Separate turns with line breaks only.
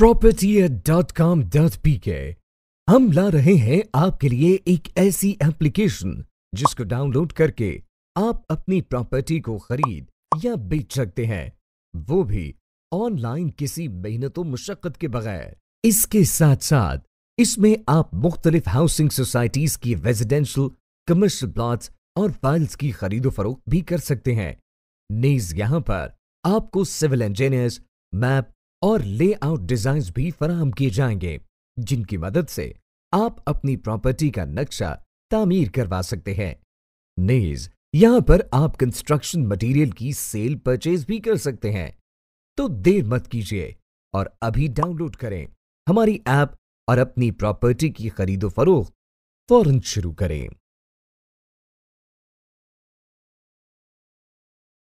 property.com.pk हम ला रहे हैं आपके लिए एक ऐसी एप्लीकेशन जिसको डाउनलोड करके आप अपनी प्रॉपर्टी को खरीद या बेच सकते हैं। वो भी ऑनलाइन किसी मेहनत मुशक्कत के बगैर। इसके साथ साथ इसमें आप मुख्तलिफ़ हाउसिंग सोसाइटीज की रेजिडेंशियल कमर्शियल प्लॉट्स और फाइल्स की खरीदो फरोख्त भी कर सकते हैं। नीज यहाँ पर आपको सिविल इंजीनियर्स मैप और लेआउट डिज़ाइन भी फराहम किए जाएँगे, जिनकी मदद से आप अपनी प्रॉपर्टी का नक्शा तामीर करवा सकते हैं। नेज यहाँ पर आप कंस्ट्रक्शन मटेरियल की सेल परचेज भी कर सकते हैं। तो देर मत कीजिए और अभी डाउनलोड करें हमारी ऐप और अपनी प्रॉपर्टी की खरीदो फरोख्त फ़ौरन शुरू करें।